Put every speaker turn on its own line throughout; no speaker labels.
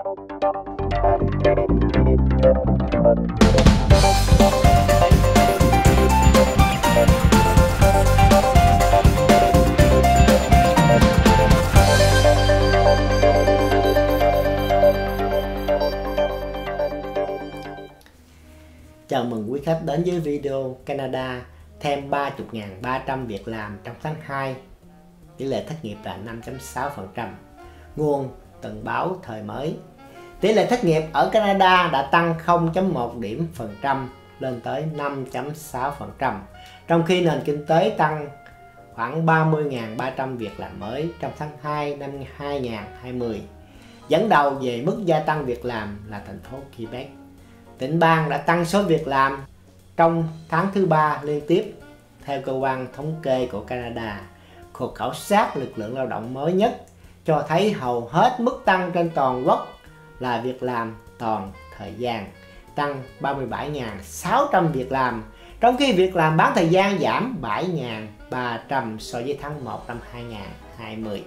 Chào mừng quý khách đến với video Canada thêm 30.300 việc làm trong tháng 2 Tỷ lệ thất nghiệp là 5.6% Nguồn tần báo thời mới. Tỷ lệ thất nghiệp ở Canada đã tăng 0.1 điểm phần trăm lên tới 5.6% Trong khi nền kinh tế tăng khoảng 30.300 việc làm mới trong tháng 2 năm 2020 Dẫn đầu về mức gia tăng việc làm là thành phố Quebec. Tỉnh bang đã tăng số việc làm trong tháng thứ ba liên tiếp, theo cơ quan thống kê của Canada. Cuộc khảo sát lực lượng lao động mới nhất cho thấy hầu hết mức tăng trên toàn quốc là việc làm toàn thời gian tăng 37.600 việc làm trong khi việc làm bán thời gian giảm 7.300 so với tháng 1 năm 2020.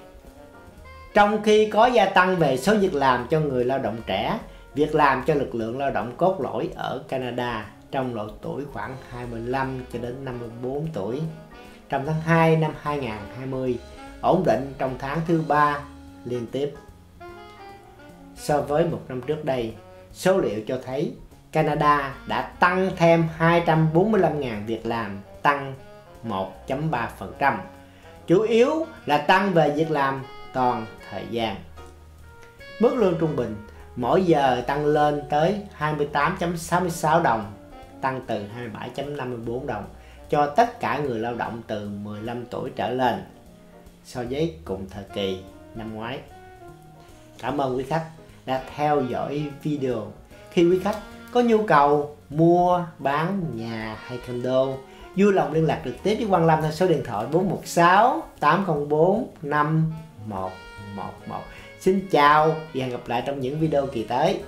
Trong khi có gia tăng về số việc làm cho người lao động trẻ Việc làm cho lực lượng lao động cốt lõi ở Canada trong độ tuổi khoảng 25 cho đến 54 tuổi. Trong tháng 2 năm 2020, ổn định trong tháng thứ ba liên tiếp. So với một năm trước đây, số liệu cho thấy Canada đã tăng thêm 245.000 việc làm, tăng 1.3%. Chủ yếu là tăng về việc làm toàn thời gian. Mức lương trung bình mỗi giờ tăng lên tới 28.66 đồng tăng từ 27.54 đồng cho tất cả người lao động từ 15 tuổi trở lên so với cùng thời kỳ năm ngoái. Cảm ơn quý khách đã theo dõi video. Khi quý khách có nhu cầu mua, bán nhà hay condo, vui lòng liên lạc trực tiếp với Quang Lâm theo số điện thoại 416 804 5111. Xin chào và hẹn gặp lại trong những video kỳ tới